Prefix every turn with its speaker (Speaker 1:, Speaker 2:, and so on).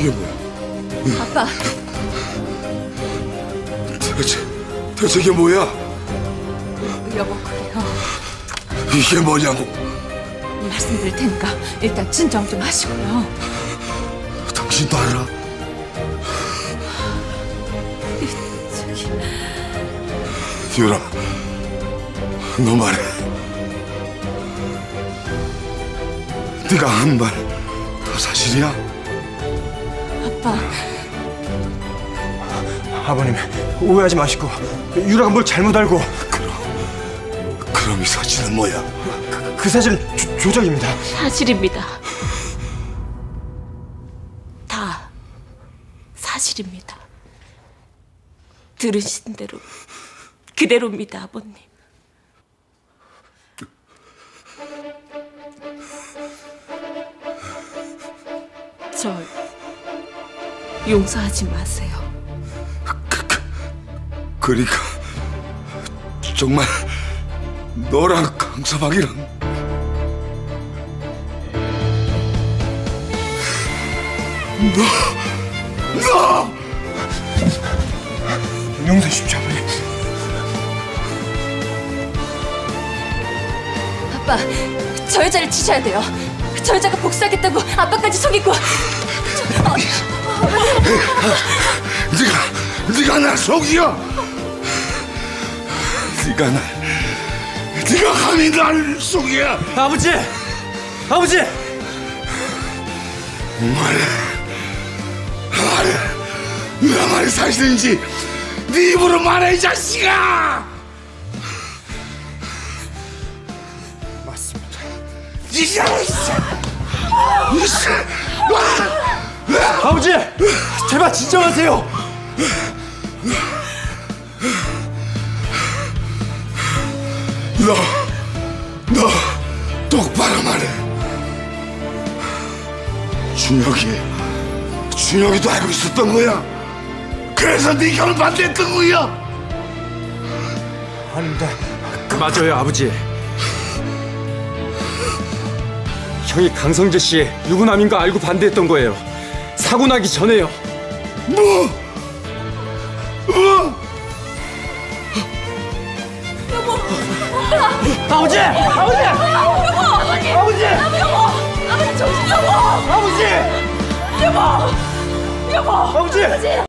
Speaker 1: 이게 뭐야?
Speaker 2: 아빠,
Speaker 1: 대체, 대체 이게 뭐야?
Speaker 2: 여보 그래요.
Speaker 1: 이게 뭐냐고?
Speaker 2: 말씀드릴 테니까 일단 진정 좀 하시고요.
Speaker 1: 당신도 알아?
Speaker 2: 저기
Speaker 1: 유라, 너 말해. 네가 한 말 다 사실이야?
Speaker 2: 아빠,
Speaker 3: 아버님 오해하지 마시고 유라가 뭘 잘못 알고
Speaker 1: 그럼 이 사실은 뭐야?
Speaker 3: 그 사실은 조, 조작입니다.
Speaker 4: 사실입니다. 다 사실입니다. 들으신 대로 그대로입니다, 아버님. 절 용서하지 마세요.
Speaker 1: 그러니까 정말 너랑 강서방이랑 너, 너
Speaker 3: 용서해 주십시오 아버님.
Speaker 2: 아빠, 저 여자를 치셔야 돼요. 저 여자가 복수하겠다고 아빠까지 속이고
Speaker 1: 네가 네가 날 속여. 네가 날 네가 감히 날 속여.
Speaker 3: 아버지, 아버지.
Speaker 1: 말해 말해. 누가 말이 사실인지 네 입으로 말해 이 자식아!
Speaker 3: 맞습니다.
Speaker 1: 이 자식! 이 자식
Speaker 3: 아버지, 제발 진정하세요.
Speaker 1: 너, 너 똑바로 말해. 준혁이, 준혁이도 알고 있었던 거야. 그래서 네 결혼 반대했던 거야.
Speaker 3: 아닙니다. 맞아요 아버지. 형이 강성재 씨의 유부남인 거 알고 반대했던 거예요. 사고 나기 전에요.
Speaker 1: 뭐? 뭐?
Speaker 3: 아버지! 아버지! 아버지! 아버지!
Speaker 2: 아버지 정신 여보,
Speaker 3: 아버지!
Speaker 2: 여보, 여보.
Speaker 3: 아버지!